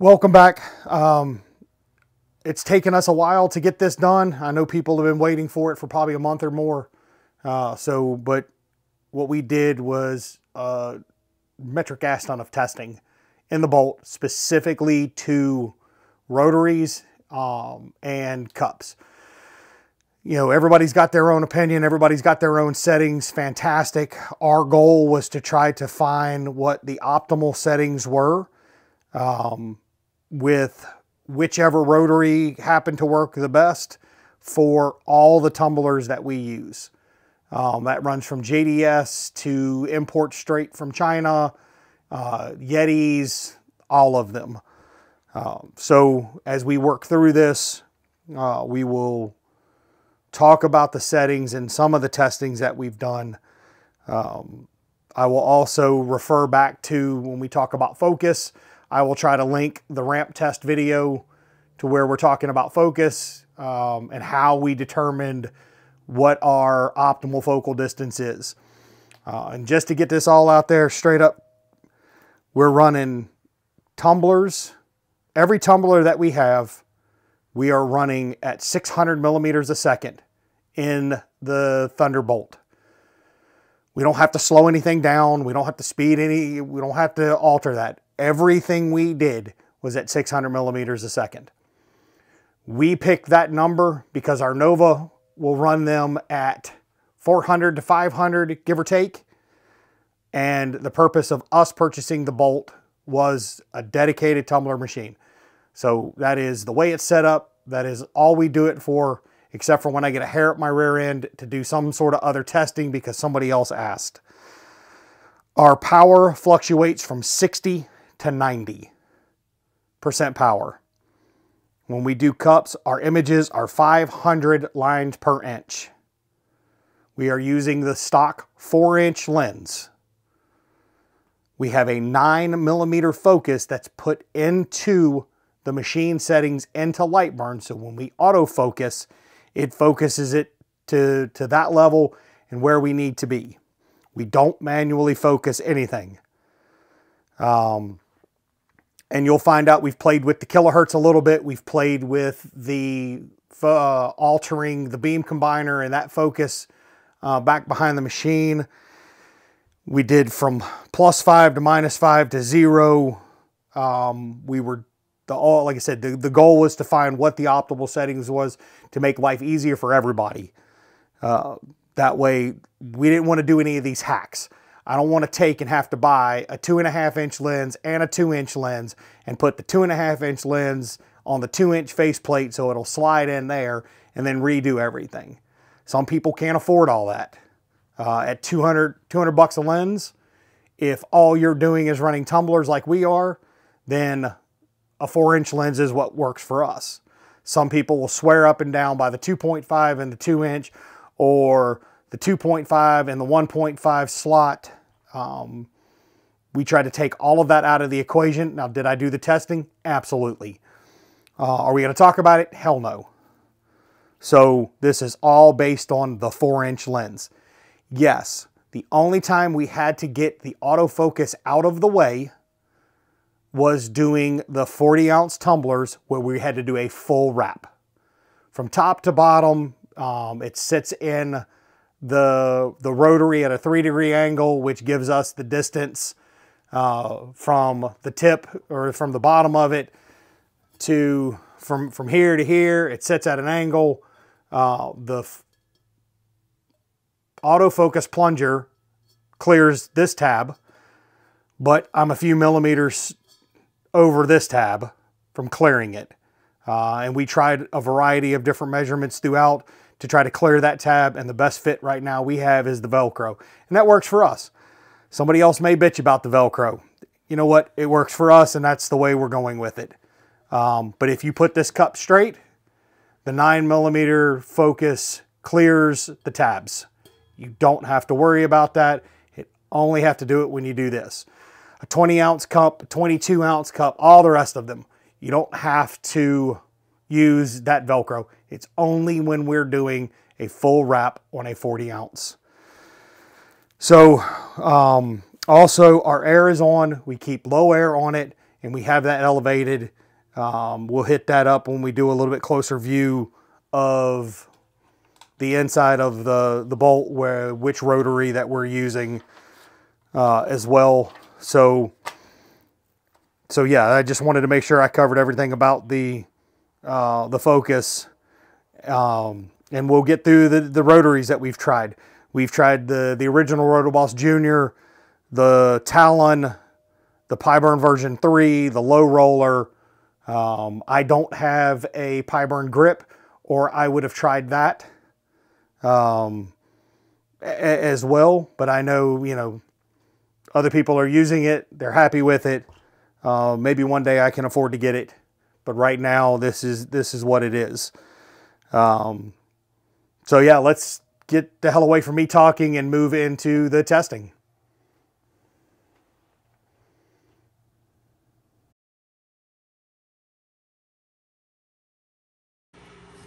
Welcome back. Um, it's taken us a while to get this done. I know people have been waiting for it for probably a month or more. Uh, so, but what we did was a metric gas ton of testing in the bolt specifically to rotaries um, and cups. You know, everybody's got their own opinion. Everybody's got their own settings. Fantastic. Our goal was to try to find what the optimal settings were. Um, with whichever rotary happened to work the best for all the tumblers that we use. Um, that runs from JDS to import straight from China, uh, Yetis, all of them. Um, so as we work through this, uh, we will talk about the settings and some of the testings that we've done. Um, I will also refer back to when we talk about focus, I will try to link the ramp test video to where we're talking about focus um, and how we determined what our optimal focal distance is. Uh, and just to get this all out there straight up, we're running tumblers. Every tumbler that we have, we are running at 600 millimeters a second in the Thunderbolt. We don't have to slow anything down. We don't have to speed any, we don't have to alter that everything we did was at 600 millimeters a second. We picked that number because our Nova will run them at 400 to 500, give or take. And the purpose of us purchasing the Bolt was a dedicated tumbler machine. So that is the way it's set up. That is all we do it for, except for when I get a hair up my rear end to do some sort of other testing because somebody else asked. Our power fluctuates from 60 to 90% power. When we do cups, our images are 500 lines per inch. We are using the stock 4 inch lens. We have a 9 millimeter focus that's put into the machine settings into Lightburn. So when we autofocus, it focuses it to, to that level and where we need to be. We don't manually focus anything. Um, and you'll find out we've played with the kilohertz a little bit. We've played with the uh, altering the beam combiner and that focus uh, back behind the machine. We did from plus five to minus five to zero. Um, we were the all like I said, the, the goal was to find what the optimal settings was to make life easier for everybody. Uh, that way, we didn't want to do any of these hacks. I don't want to take and have to buy a two and a half inch lens and a two inch lens and put the two and a half inch lens on the two inch faceplate so it'll slide in there and then redo everything. Some people can't afford all that. Uh, at 200, 200 bucks a lens, if all you're doing is running tumblers like we are, then a four inch lens is what works for us. Some people will swear up and down by the 2.5 and the two inch or the 2.5 and the 1.5 slot. Um, we tried to take all of that out of the equation. Now, did I do the testing? Absolutely. Uh, are we going to talk about it? Hell no. So this is all based on the 4-inch lens. Yes, the only time we had to get the autofocus out of the way was doing the 40-ounce tumblers where we had to do a full wrap. From top to bottom, um, it sits in the, the rotary at a three degree angle, which gives us the distance uh, from the tip or from the bottom of it to from, from here to here. It sits at an angle. Uh, the autofocus plunger clears this tab, but I'm a few millimeters over this tab from clearing it. Uh, and we tried a variety of different measurements throughout to try to clear that tab and the best fit right now we have is the Velcro. And that works for us. Somebody else may bitch about the Velcro. You know what? It works for us and that's the way we're going with it. Um, but if you put this cup straight, the 9 millimeter focus clears the tabs. You don't have to worry about that. It only have to do it when you do this. A 20 ounce cup, a 22 ounce cup, all the rest of them. You don't have to use that Velcro. It's only when we're doing a full wrap on a 40 ounce. So um, also our air is on. We keep low air on it and we have that elevated. Um, we'll hit that up when we do a little bit closer view of the inside of the, the bolt, where which rotary that we're using uh, as well. So, so yeah, I just wanted to make sure I covered everything about the uh, the focus. Um, and we'll get through the, the rotaries that we've tried. We've tried the, the original Rotoboss Junior, the Talon, the PiBurn version 3, the low roller. Um, I don't have a PiBurn grip, or I would have tried that um, as well. But I know, you know, other people are using it. They're happy with it. Uh, maybe one day I can afford to get it. But right now, this is this is what it is. Um, so yeah, let's get the hell away from me talking and move into the testing.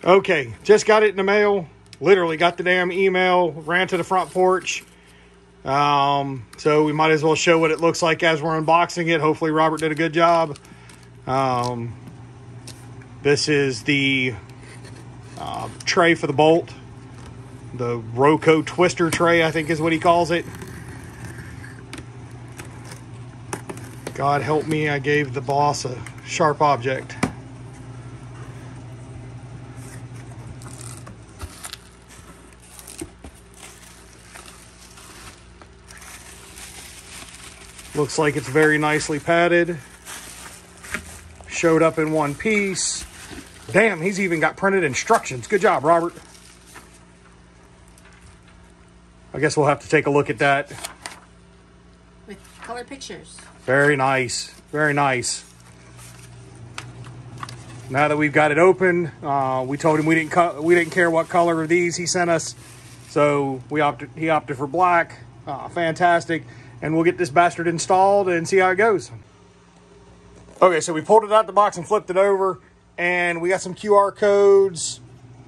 Okay, just got it in the mail. Literally got the damn email, ran to the front porch. Um, so we might as well show what it looks like as we're unboxing it. Hopefully Robert did a good job. Um, this is the uh, tray for the bolt. The RoKo twister tray, I think is what he calls it. God help me, I gave the boss a sharp object. Looks like it's very nicely padded. Showed up in one piece. Damn, he's even got printed instructions. Good job, Robert. I guess we'll have to take a look at that. With color pictures. Very nice. Very nice. Now that we've got it open, uh, we told him we didn't we didn't care what color of these he sent us, so we opted he opted for black. Uh, fantastic and we'll get this bastard installed and see how it goes. Okay, so we pulled it out the box and flipped it over, and we got some QR codes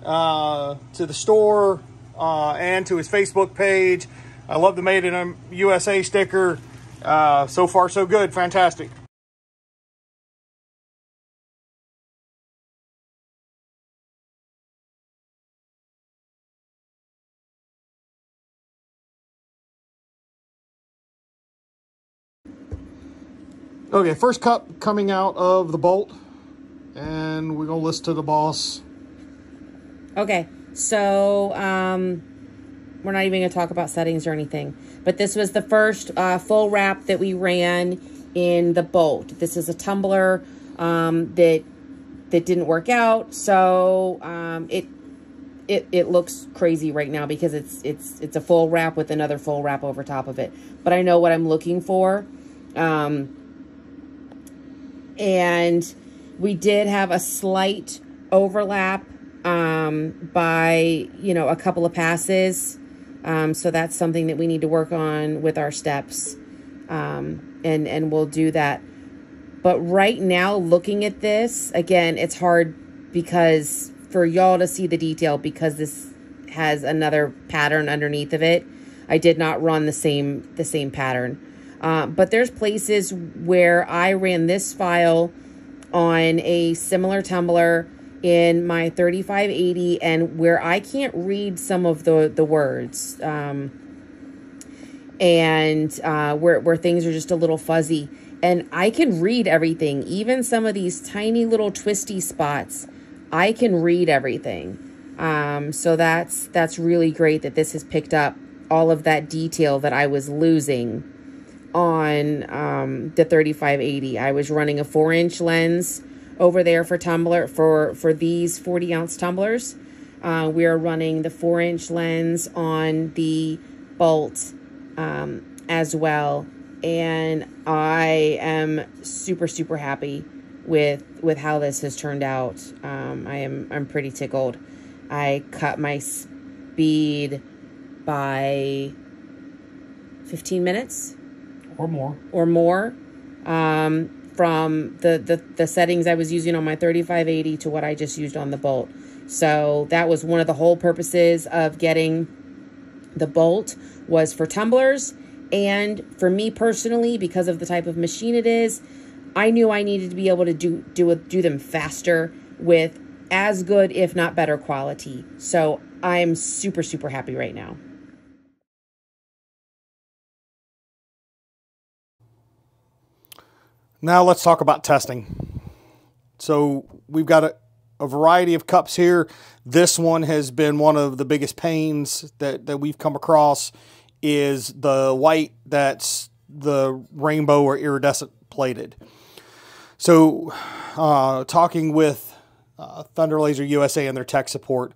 uh, to the store uh, and to his Facebook page. I love the Made in USA sticker. Uh, so far, so good. Fantastic. Okay, first cup coming out of the bolt, and we're gonna listen to the boss. Okay, so um, we're not even gonna talk about settings or anything, but this was the first uh, full wrap that we ran in the bolt. This is a tumbler um, that that didn't work out, so um, it it it looks crazy right now because it's it's it's a full wrap with another full wrap over top of it. But I know what I'm looking for. Um, and we did have a slight overlap um, by, you know, a couple of passes. Um, so that's something that we need to work on with our steps. Um, and, and we'll do that. But right now, looking at this, again, it's hard because for y'all to see the detail because this has another pattern underneath of it. I did not run the same the same pattern. Uh, but there's places where I ran this file on a similar tumbler in my 3580 and where I can't read some of the, the words um, and uh, where, where things are just a little fuzzy. And I can read everything, even some of these tiny little twisty spots. I can read everything. Um, so that's that's really great that this has picked up all of that detail that I was losing on um, the 3580. I was running a four inch lens over there for tumbler for, for these 40 ounce tumblers. Uh, we are running the four inch lens on the bolt um, as well. And I am super, super happy with with how this has turned out. Um, I am I'm pretty tickled. I cut my speed by 15 minutes or more or more um, from the, the the settings I was using on my 3580 to what I just used on the bolt. So that was one of the whole purposes of getting the bolt was for tumblers and for me personally because of the type of machine it is I knew I needed to be able to do do do them faster with as good if not better quality. So I'm super super happy right now. Now let's talk about testing. So we've got a, a, variety of cups here. This one has been one of the biggest pains that, that we've come across is the white that's the rainbow or iridescent plated. So uh, talking with uh, Thunder Laser USA and their tech support,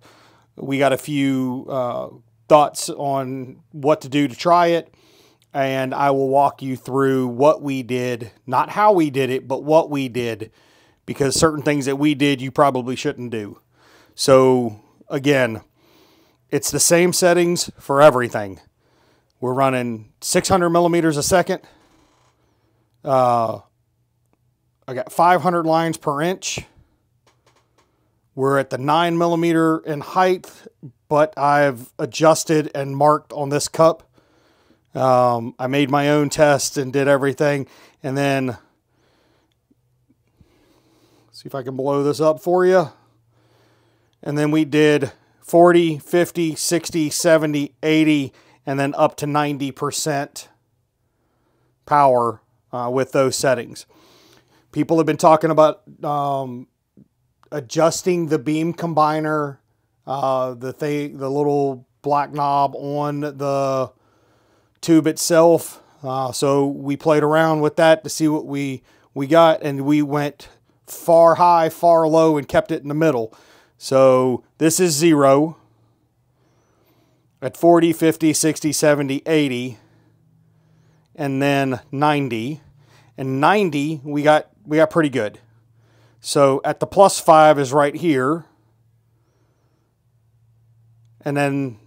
we got a few uh, thoughts on what to do to try it and I will walk you through what we did, not how we did it, but what we did, because certain things that we did you probably shouldn't do. So, again, it's the same settings for everything. We're running 600 millimeters a second. Uh, I got 500 lines per inch. We're at the 9 millimeter in height, but I've adjusted and marked on this cup um, I made my own test and did everything. And then, see if I can blow this up for you. And then we did 40, 50, 60, 70, 80, and then up to 90% power uh, with those settings. People have been talking about um, adjusting the beam combiner, uh, the thing, the little black knob on the tube itself. Uh, so we played around with that to see what we, we got, and we went far high, far low, and kept it in the middle. So this is zero at 40, 50, 60, 70, 80, and then 90. And 90, we got we got pretty good. So at the plus five is right here. And then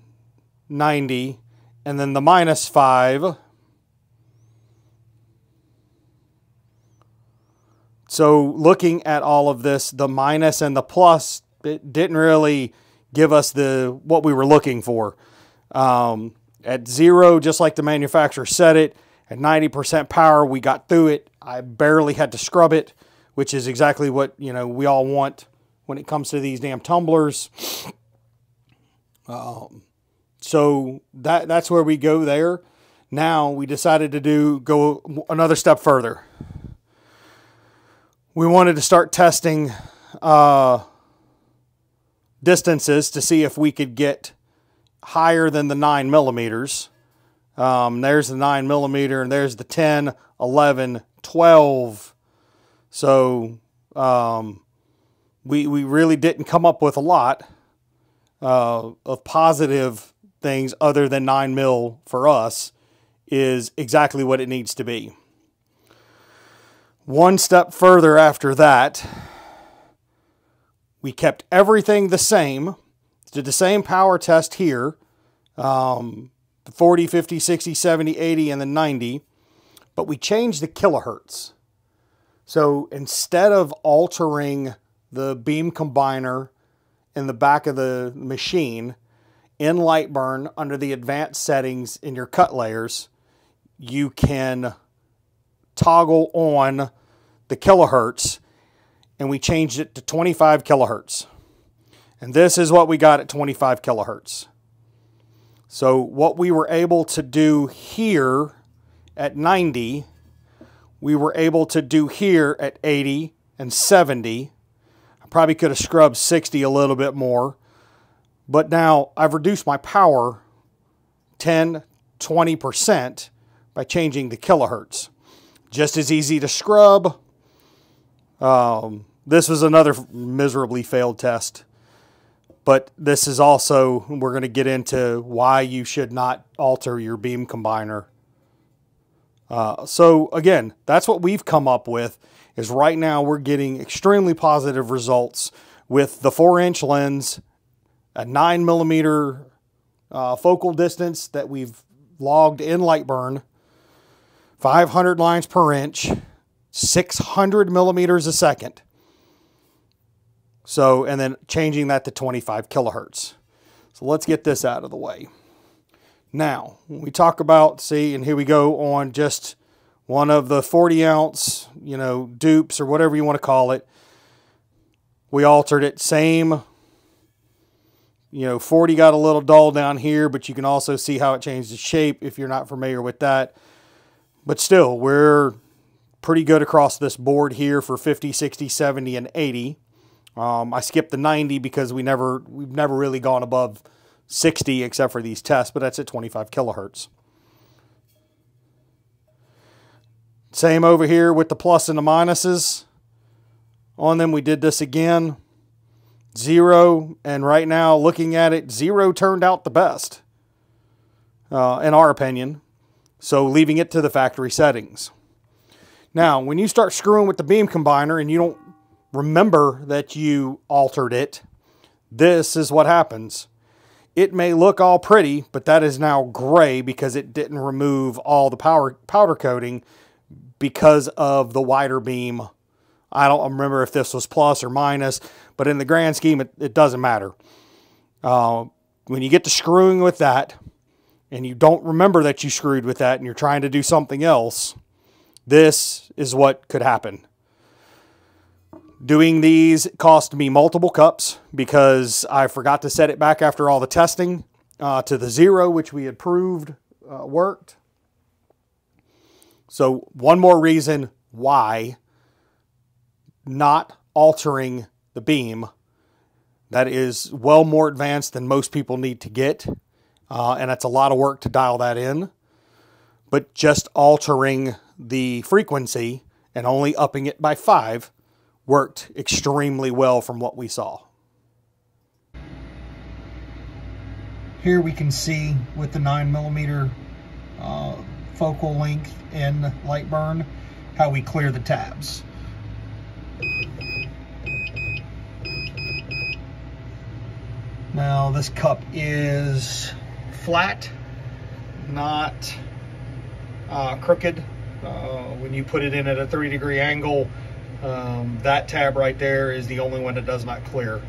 90 and then the minus 5. So looking at all of this, the minus and the plus, it didn't really give us the what we were looking for. Um, at zero, just like the manufacturer said it, at 90% power, we got through it. I barely had to scrub it, which is exactly what you know we all want when it comes to these damn tumblers. Um, so that that's where we go there. Now we decided to do go another step further. We wanted to start testing uh, distances to see if we could get higher than the nine millimeters. Um, there's the nine millimeter, and there's the 10, 11, 12. So um, we we really didn't come up with a lot uh, of positive things other than 9 mil for us is exactly what it needs to be. One step further after that, we kept everything the same, did the same power test here, um, 40, 50, 60, 70, 80, and the 90, but we changed the kilohertz. So instead of altering the beam combiner in the back of the machine, in Lightburn under the advanced settings in your cut layers, you can toggle on the kilohertz and we changed it to 25 kilohertz. And this is what we got at 25 kilohertz. So what we were able to do here at 90, we were able to do here at 80 and 70. I probably could have scrubbed 60 a little bit more but now I've reduced my power 10, 20% by changing the kilohertz. Just as easy to scrub. Um, this was another miserably failed test. But this is also, we're going to get into why you should not alter your beam combiner. Uh, so again, that's what we've come up with is right now we're getting extremely positive results with the four inch lens a nine millimeter uh, focal distance that we've logged in Lightburn, 500 lines per inch, 600 millimeters a second. So, and then changing that to 25 kilohertz. So let's get this out of the way. Now, when we talk about, see, and here we go on just one of the 40 ounce, you know, dupes or whatever you want to call it. We altered it, same. You know, 40 got a little dull down here, but you can also see how it changed the shape if you're not familiar with that. But still, we're pretty good across this board here for 50, 60, 70, and 80. Um, I skipped the 90 because we never we've never really gone above 60 except for these tests, but that's at 25 kilohertz. Same over here with the plus and the minuses on them. We did this again. Zero, and right now looking at it, zero turned out the best, uh, in our opinion. So leaving it to the factory settings. Now, when you start screwing with the beam combiner and you don't remember that you altered it, this is what happens. It may look all pretty, but that is now gray because it didn't remove all the power powder coating because of the wider beam. I don't remember if this was plus or minus, but in the grand scheme, it, it doesn't matter. Uh, when you get to screwing with that, and you don't remember that you screwed with that and you're trying to do something else, this is what could happen. Doing these cost me multiple cups because I forgot to set it back after all the testing uh, to the zero, which we had proved uh, worked. So, one more reason why not altering the beam that is well more advanced than most people need to get. Uh, and that's a lot of work to dial that in. But just altering the frequency and only upping it by five worked extremely well from what we saw. Here we can see with the 9 millimeter uh, focal length in Lightburn how we clear the tabs. Now this cup is flat, not uh, crooked. Uh, when you put it in at a three degree angle, um, that tab right there is the only one that does not clear.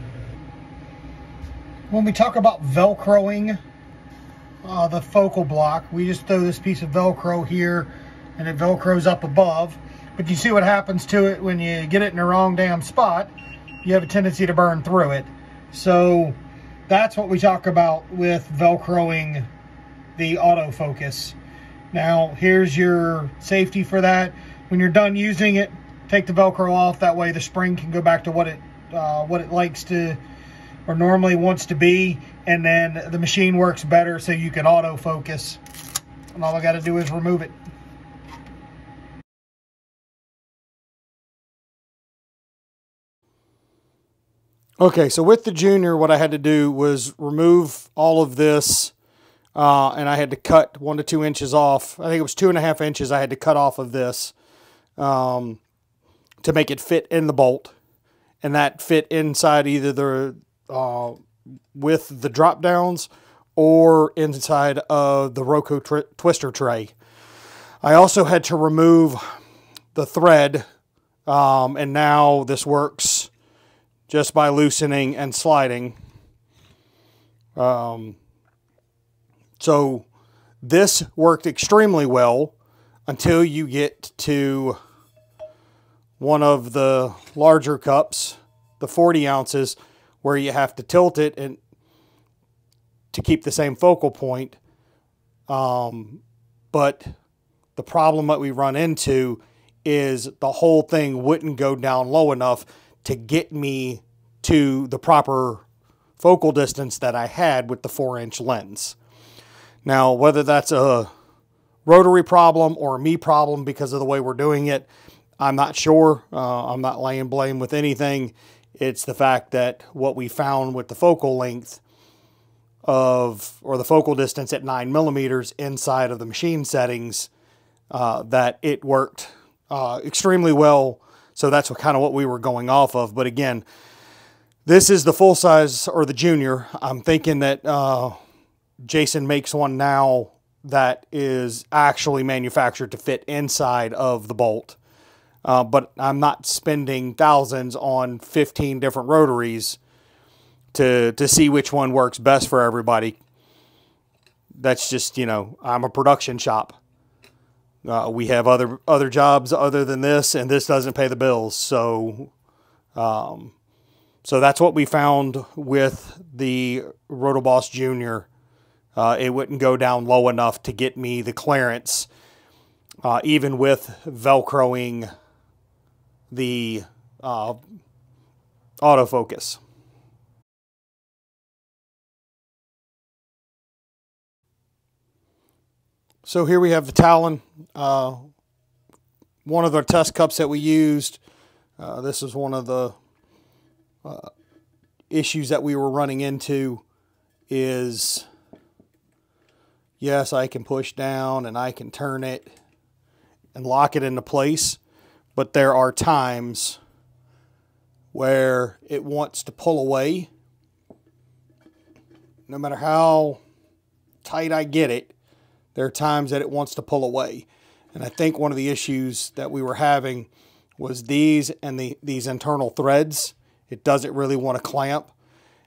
When we talk about Velcroing uh, the focal block, we just throw this piece of Velcro here and it Velcros up above. But you see what happens to it when you get it in the wrong damn spot. You have a tendency to burn through it. So that's what we talk about with Velcroing the autofocus. Now, here's your safety for that. When you're done using it, take the Velcro off. That way the spring can go back to what it uh, what it likes to or normally wants to be. And then the machine works better so you can autofocus. And all I got to do is remove it. Okay, so with the Junior, what I had to do was remove all of this, uh, and I had to cut one to two inches off. I think it was two and a half inches I had to cut off of this um, to make it fit in the bolt, and that fit inside either the uh, with the drop downs or inside of the RoKo twister tray. I also had to remove the thread, um, and now this works just by loosening and sliding. Um, so this worked extremely well until you get to one of the larger cups, the 40 ounces, where you have to tilt it and to keep the same focal point. Um, but the problem that we run into is the whole thing wouldn't go down low enough to get me to the proper focal distance that I had with the 4 inch lens. Now, whether that's a rotary problem or a me problem because of the way we're doing it, I'm not sure. Uh, I'm not laying blame with anything. It's the fact that what we found with the focal length of, or the focal distance at 9 millimeters inside of the machine settings, uh, that it worked uh, extremely well so that's kind of what we were going off of. But again, this is the full size or the junior. I'm thinking that uh, Jason makes one now that is actually manufactured to fit inside of the bolt. Uh, but I'm not spending thousands on 15 different rotaries to to see which one works best for everybody. That's just you know I'm a production shop. Uh, we have other other jobs other than this, and this doesn't pay the bills. So, um, so that's what we found with the Rotoboss Junior. Uh, it wouldn't go down low enough to get me the clearance, uh, even with velcroing the uh, autofocus. So here we have the Talon, uh, one of the test cups that we used. Uh, this is one of the uh, issues that we were running into is, yes, I can push down and I can turn it and lock it into place, but there are times where it wants to pull away. No matter how tight I get it, there are times that it wants to pull away. And I think one of the issues that we were having was these and the, these internal threads. It doesn't really want to clamp.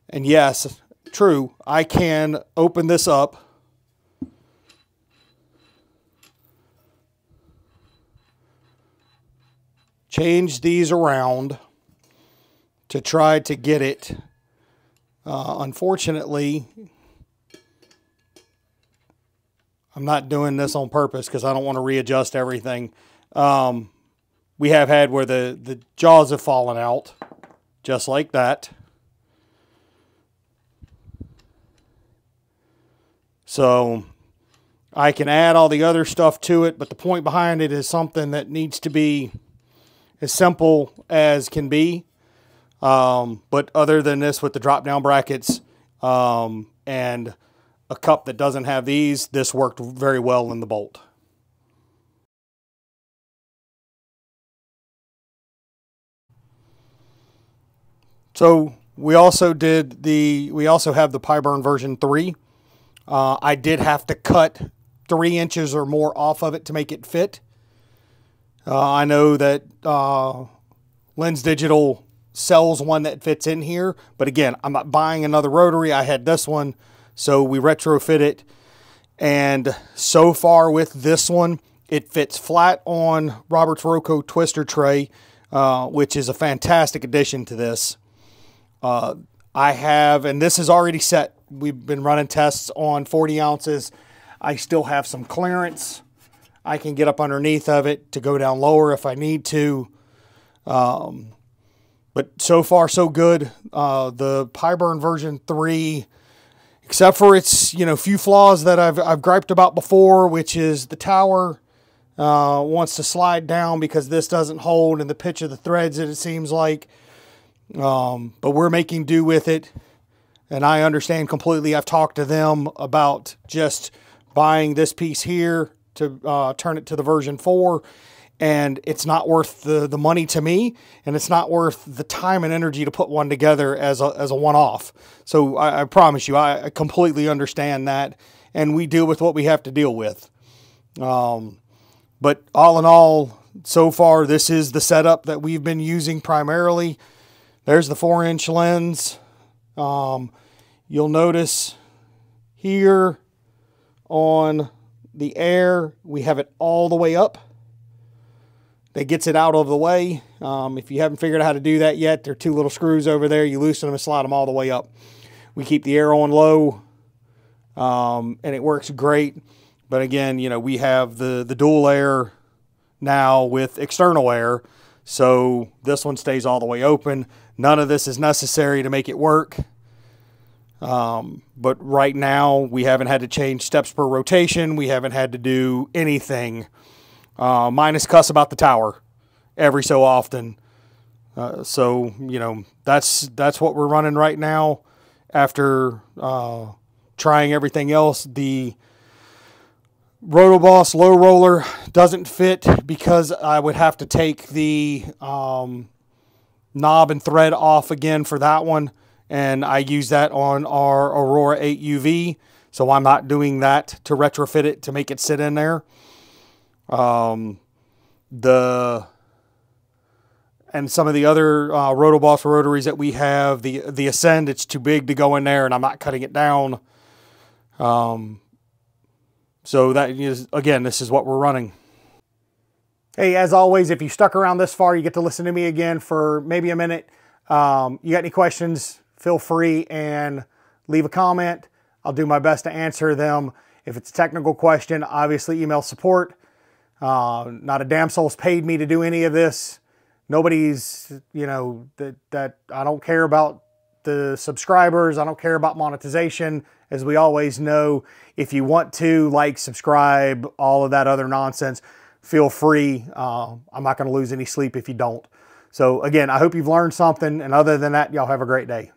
And yes, true, I can open this up. Change these around to try to get it. Uh, unfortunately, I'm not doing this on purpose because I don't want to readjust everything. Um, we have had where the, the jaws have fallen out, just like that. So I can add all the other stuff to it, but the point behind it is something that needs to be as simple as can be. Um, but other than this with the drop down brackets um, and a cup that doesn't have these, this worked very well in the bolt. So we also did the, we also have the PiBurn version 3. Uh, I did have to cut three inches or more off of it to make it fit. Uh, I know that uh, Lens Digital sells one that fits in here, but again, I'm not buying another rotary. I had this one so we retrofit it. And so far with this one, it fits flat on Robert's RoKo twister tray, uh, which is a fantastic addition to this. Uh, I have, and this is already set. We've been running tests on 40 ounces. I still have some clearance. I can get up underneath of it to go down lower if I need to. Um, but so far, so good. Uh, the PiBurn version 3 except for its you know few flaws that I've I've griped about before, which is the tower uh, wants to slide down because this doesn't hold and the pitch of the threads. It seems like, um, but we're making do with it, and I understand completely. I've talked to them about just buying this piece here to uh, turn it to the version four and it's not worth the, the money to me and it's not worth the time and energy to put one together as a, as a one-off. So I, I promise you I, I, completely understand that and we deal with what we have to deal with. Um, but all in all so far this is the setup that we've been using primarily. There's the four inch lens. Um, you'll notice here on the air we have it all the way up that gets it out of the way. Um, if you haven't figured out how to do that yet, there are two little screws over there. You loosen them and slide them all the way up. We keep the air on low, um, and it works great. But again, you know, we have the, the dual air now with external air, so this one stays all the way open. None of this is necessary to make it work. Um, but right now, we haven't had to change steps per rotation. We haven't had to do anything uh, minus cuss about the tower every so often. Uh, so you know that's that's what we're running right now. After uh, trying everything else, the Rotoboss low roller doesn't fit because I would have to take the um, knob and thread off again for that one, and I use that on our Aurora 8 UV. So I'm not doing that to retrofit it to make it sit in there. Um, the and some of the other uh, Rotoboss rotaries that we have, the the Ascend, it's too big to go in there, and I'm not cutting it down. Um, so that is again, this is what we're running. Hey, as always, if you stuck around this far, you get to listen to me again for maybe a minute. Um, you got any questions, feel free and leave a comment. I'll do my best to answer them. If it's a technical question, obviously email support. Uh, not a damn soul's paid me to do any of this. Nobody's, you know, that, that I don't care about the subscribers. I don't care about monetization. As we always know, if you want to like, subscribe, all of that other nonsense, feel free. Uh, I'm not going to lose any sleep if you don't. So again, I hope you've learned something. And other than that, y'all have a great day.